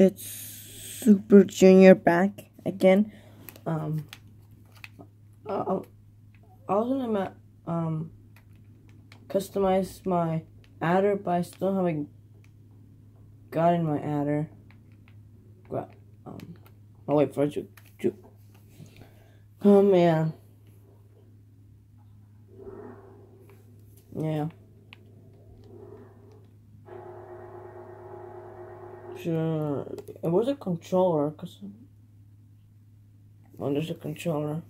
it's Super Junior back again. Um, I, was gonna um customize my adder, but I still haven't gotten my adder. Um, I'll wait for to. Oh man. Yeah. Sure. Uh, it was a controller, cause. Oh, there's a controller.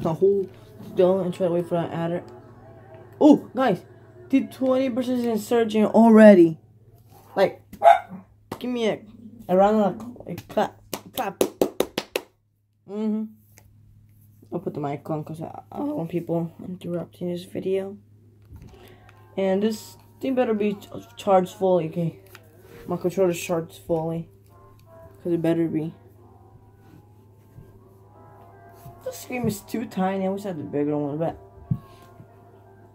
The whole still and try to wait for that adder. Oh, guys, did 20% insurgent already. Like, give me a, a round of a clap, clap. Mm-hmm. I'll put the mic on because I, I don't want people interrupting this video. And this thing better be charged fully, okay? My controller's charged fully. Because it better be. The screen is too tiny. I wish I had the bigger one, but...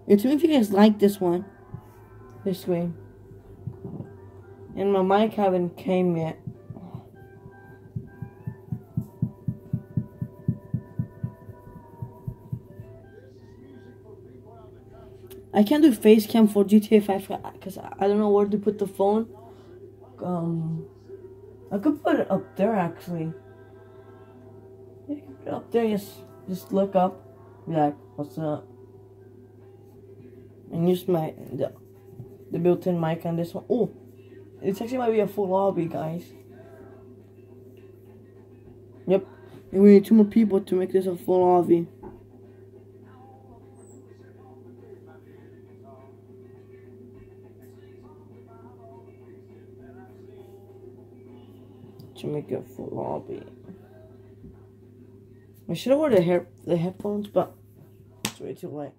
Yeah, tell me if you guys like this one. This screen. And my mic haven't came yet. I can't do face cam for GTA 5 because I don't know where to put the phone. Um, I could put it up there actually. Yeah, put it up there. Just, just look up. Be like, what's up? And use my the, the built-in mic on this one. Oh, it's actually might be a full lobby, guys. Yep. And we need two more people to make this a full lobby. To make it full lobby. I should have wore the hair the headphones, but it's way too late.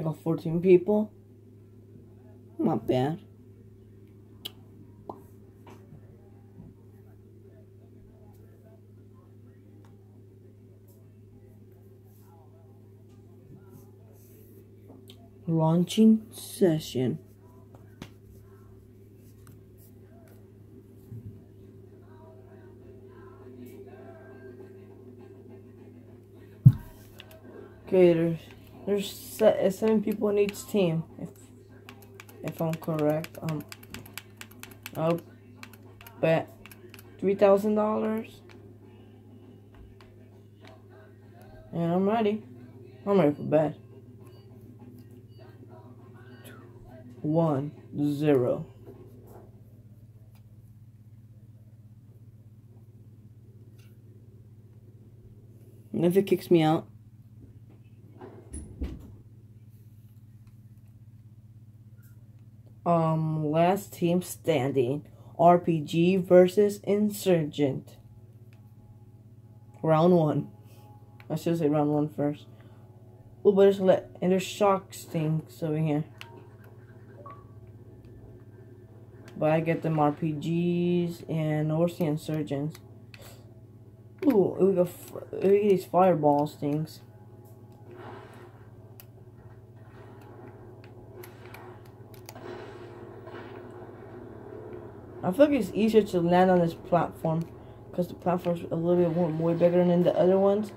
I got 14 people. Not bad. Launching session. Okay, there's uh, seven people in each team, if if I'm correct. Um, I'll bet three thousand dollars, and I'm ready. I'm ready for bed. One zero. And if it kicks me out. um last team standing RPG versus Insurgent. Round one. I should say round one first. Oh, but there's let and there's shock stinks over here. But I get them RPGs and where's the Insurgents? Ooh, we got, we get these fireballs stings. I feel like it's easier to land on this platform because the platform's a little bit more, more bigger than the other ones.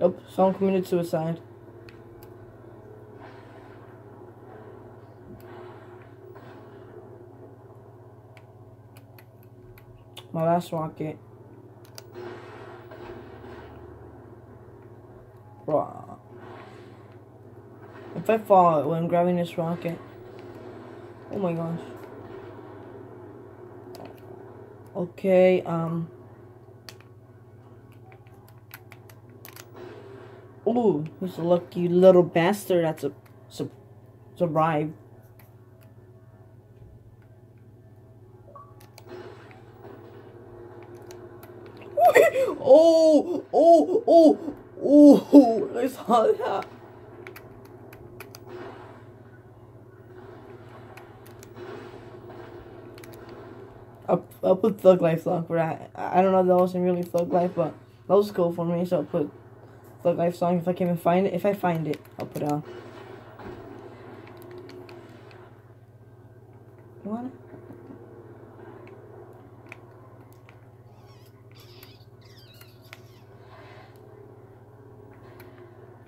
Nope, someone committed suicide. My last rocket. If I fall when grabbing this rocket. Oh my gosh. Okay, um. Oh, he's a lucky little bastard that's a, su survived. Oh, oh, oh, oh, I saw that. I'll, I'll put Thug Life song for that. I don't know if that wasn't really Thug Life, but that was cool for me, so I'll put Thug Life song if I can find it. If I find it, I'll put it on. You want it?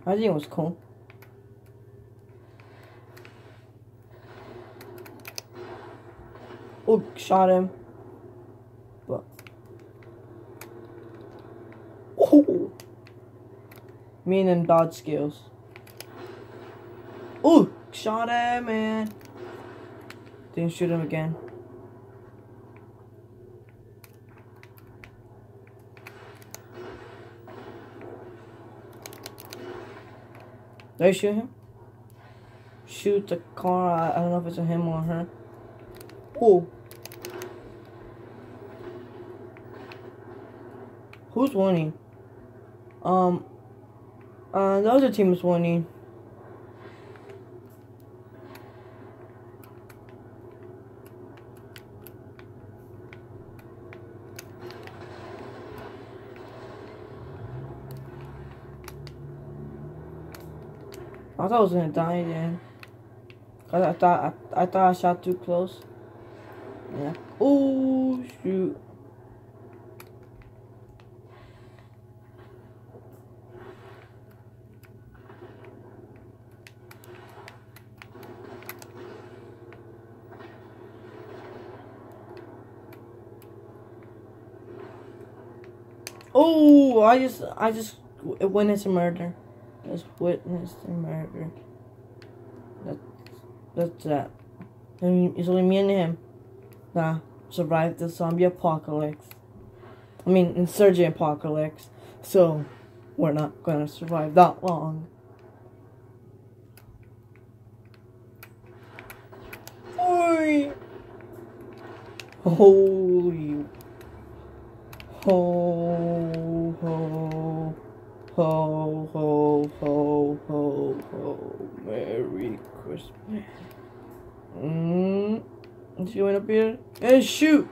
I think it was cool. Oh, shot him. But. Oh! Me and them dodge skills. Oh! Shot him, man. Didn't shoot him again. Did I shoot him? Shoot the car. I, don't know if it's a him or her. Oh. Who's winning? Um. Uh, the other team is winning. I thought I was gonna die again. Cause I thought I, I thought I shot too close. Yeah. Oh shoot. Oh, I just, I just went into murder. Just witnessed a murder. That's, that's that. And it's only me and him that survived the zombie apocalypse. I mean, insurgent apocalypse. So, we're not gonna survive that long. Holy. Holy. Ho, ho, ho, ho, ho, ho, ho. Merry Christmas. Mm. She went up here and shoot.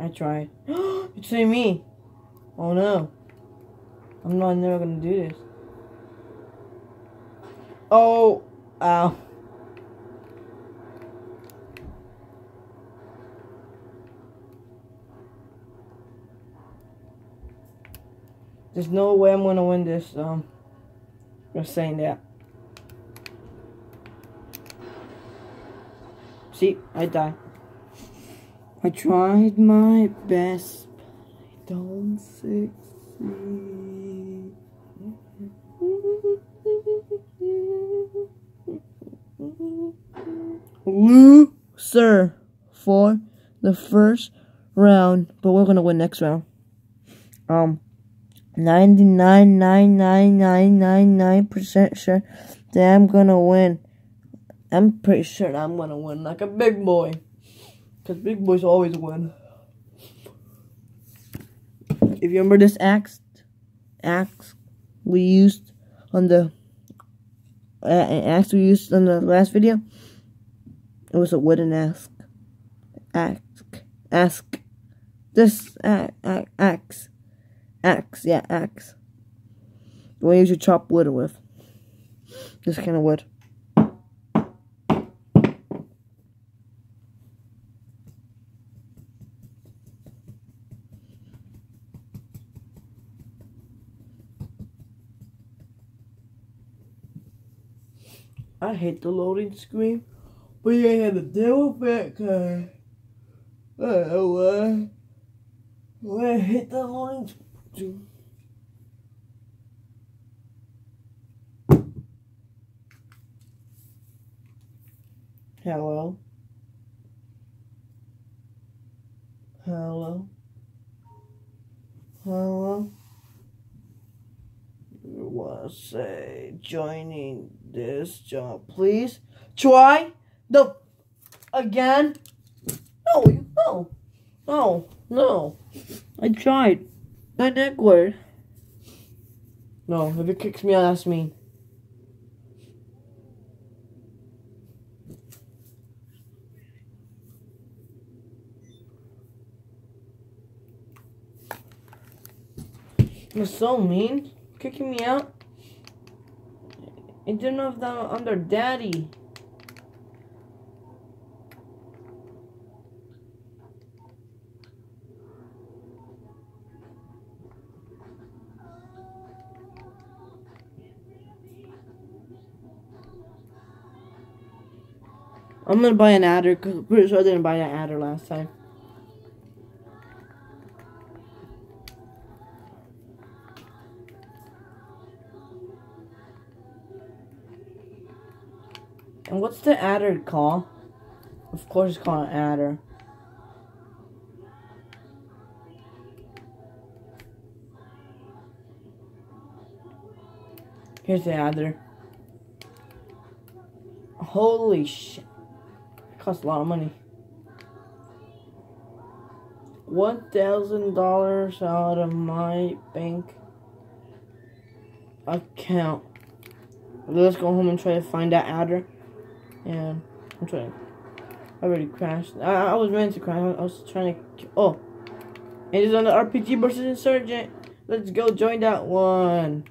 I tried. it's me. Oh no. I'm not never gonna do this. Oh, ow. There's no way I'm gonna win this. Um, just saying that. See, I die. I tried my best, but I don't succeed. Loser for the first round, but we're gonna win next round. Um, 99.99999% sure that I'm gonna win. I'm pretty sure I'm gonna win like a big boy. Because big boys always win. If you remember this axe, axe we used on the uh, axe we used on the last video, it was a wooden axe. Axe. Ask. This axe. Axe. Yeah, axe. The one you usually chop wood with. This kind of wood. I hate the loading screen, but you ain't had to deal with it, cause I don't know why. Why I hate the loading screen do. Hello. Hello. Hello. What say joining this job, please? Try the again? No, no, no, no. I tried. My neck word. No, if it kicks me out, that's me. You're so mean. Kicking me out. I didn't know if that I'm their daddy. I'm gonna buy an adder because I'm pretty sure I didn't buy an adder last time. And what's the adder call? Of course it's called an adder. Here's the adder. Holy shit. Costs a lot of money. One thousand dollars out of my bank account. Let's go home and try to find that adder. And I'm trying. I already crashed. I, I was ready to crash. I was trying to. Oh. It is on the RPG versus Insurgent. Let's go join that one.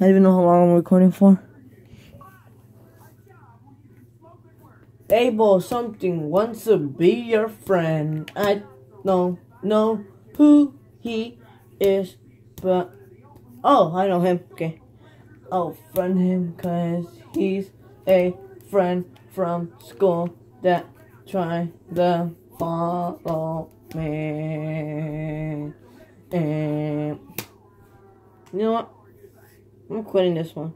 I don't even know how long I'm recording for. Abel something wants to be your friend. I don't know who he is, but oh, I know him. Okay, I'll friend him cause he's a friend from school that tried to follow me. And you know what? I'm quitting this one.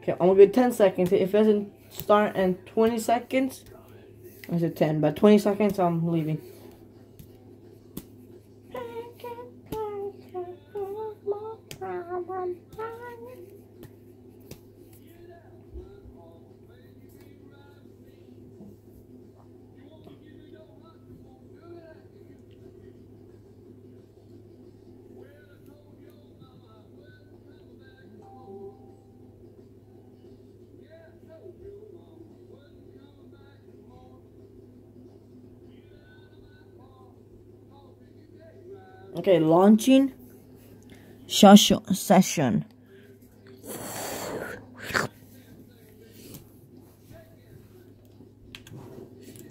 Okay, I'm gonna give 10 seconds. If it doesn't start in 20 seconds, I said 10, but 20 seconds, I'm leaving. Okay, launching session.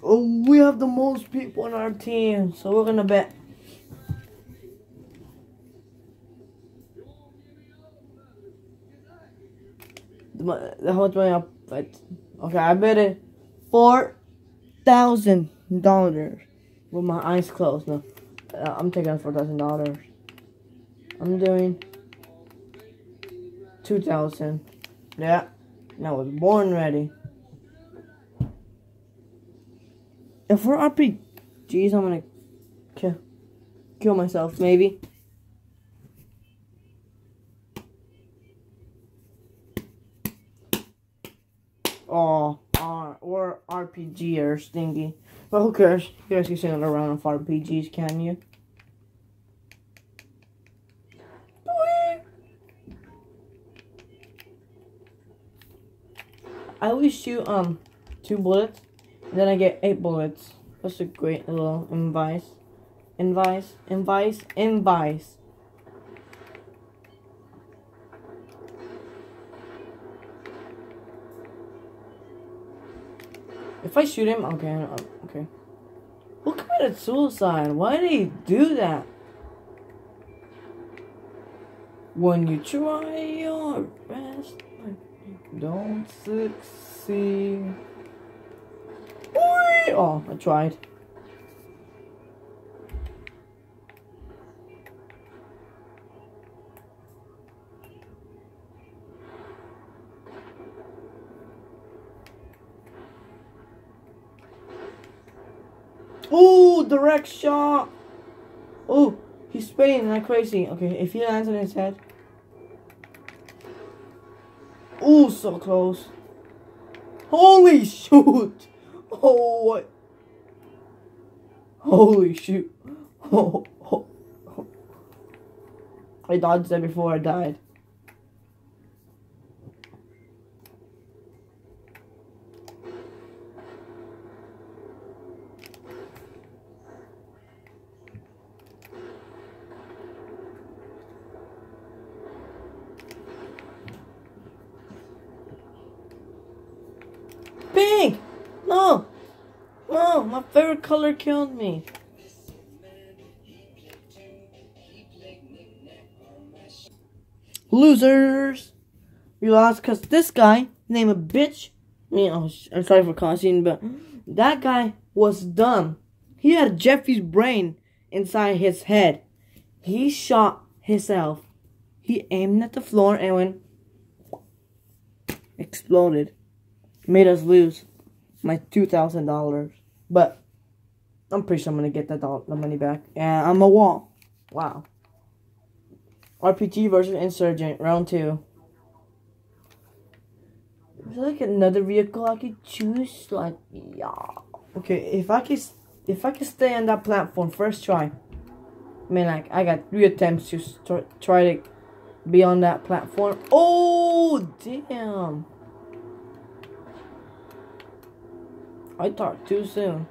Oh, we have the most people on our team, so we're gonna bet. How much money I bet? Okay, I bet it four thousand dollars with my eyes closed. No. Uh, I'm taking four thousand dollars. I'm doing two thousand. Yeah, and I was born ready. If we're RPGs, I'm gonna kill kill myself maybe. Oh, or RPG or stingy. But who cares? You guys can it around of RPGs, can you? I always shoot um two bullets, then I get eight bullets. That's a great little invice. Invice, invice, invice. If I shoot him, okay, okay. Who committed suicide? Why did he do that? When you try your best, don't succeed. Oh, I tried. Direct shot. Oh, he's spinning like crazy. Okay, if he lands on his head. Oh, so close. Holy shoot. Oh, what? Holy shoot. Oh, oh, oh. I dodged that before I died. Pink! No! No, my favorite color killed me. Losers! We lost because this guy, name a bitch, I mean, oh, I'm sorry for cussing, but that guy was dumb. He had Jeffy's brain inside his head. He shot himself. He aimed at the floor and went exploded made us lose my two thousand dollars. But I'm pretty sure I'm gonna get that the money back. And I'm a wall. Wow. RPG versus Insurgent round two. Is there like another vehicle I could choose? Like yeah. Okay, if I could if I could stay on that platform first try. I mean like I got three attempts to try to be on that platform. Oh damn. I talked too soon.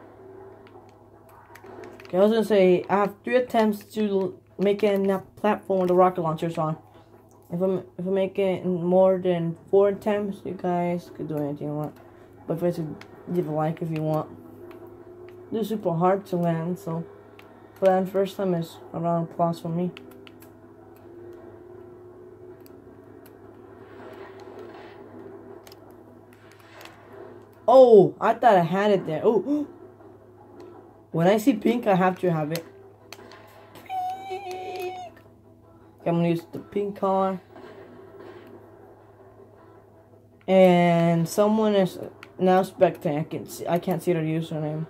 Okay, I was gonna say I have three attempts to make that platform with the rocket launchers on. If I'm if I make it more than four attempts, you guys could do anything you want. But if I leave a like if you want. This is super hard to land, so but then first time is a round of applause for me. Oh, I thought I had it there. Oh, when I see pink, I have to have it. Pink. I'm gonna use the pink car. And someone is now spectating. I can see. I can't see their username.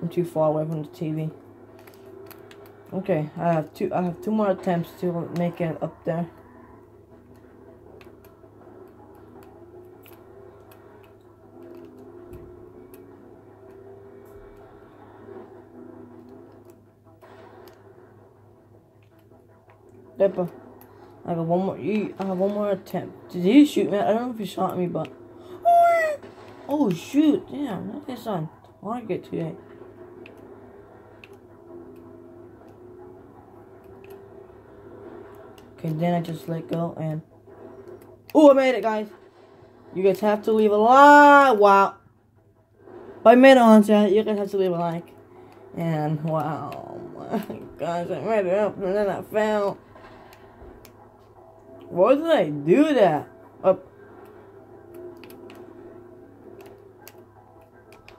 I'm too far away from the TV. Okay, I have two. I have two more attempts to make it up there. Pepper. I got one more. I have one more attempt. Did he shoot me? I don't know if he shot me, but. Oh shoot! Damn, that is on target today. Okay, then I just let go and. Oh, I made it, guys. You guys have to leave a like. Wow. I made it on chat. You guys have to leave a like. And wow, my gosh, I made it up and then I fell. Why did I do that? Up.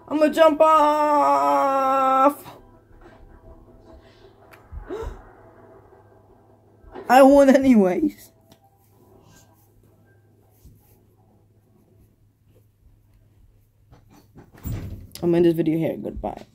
I'm gonna jump off! I won anyways. I'm in this video here. Goodbye.